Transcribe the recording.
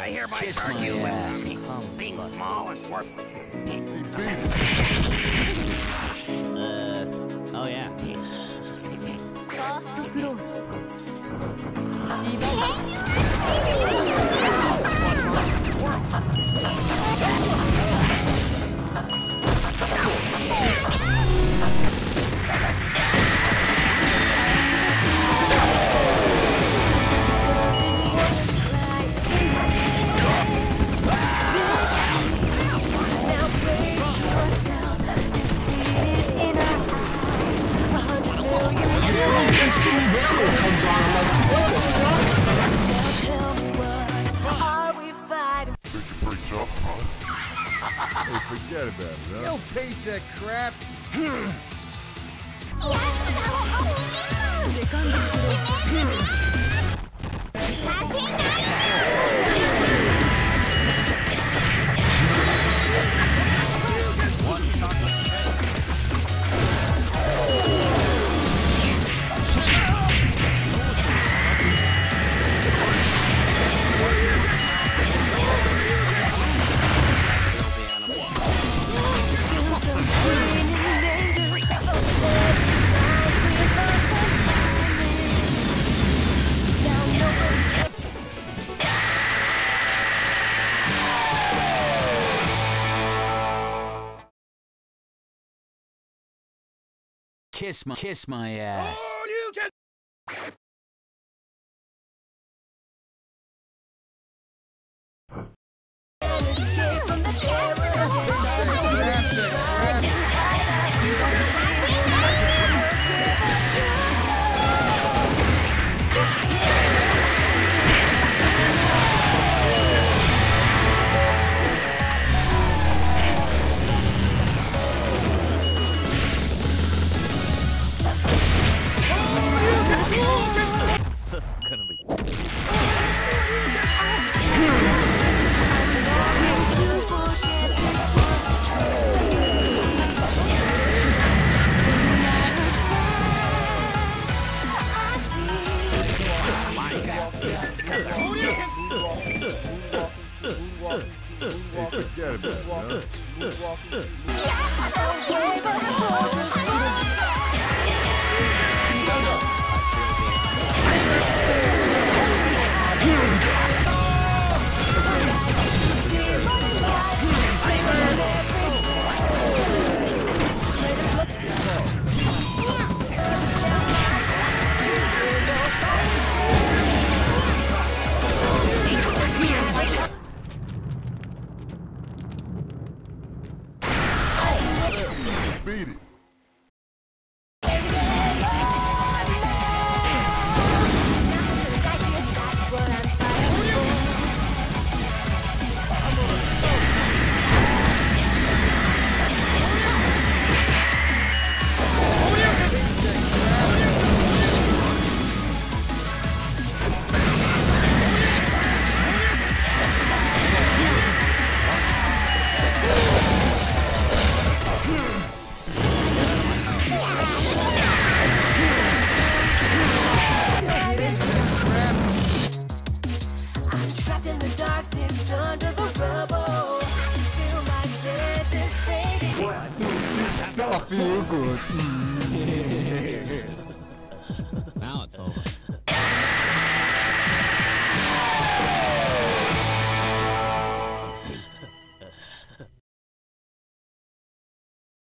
I hereby charge you with being small and worthless. Uh, oh yeah. ファ Randall comes on. I'm like, what the fuck? Pretty tough, huh? hey, forget about it, huh? Yo, pace that crap. Kiss my kiss my ass. Gonna forget about it, huh? It. I feel good. Now it's over.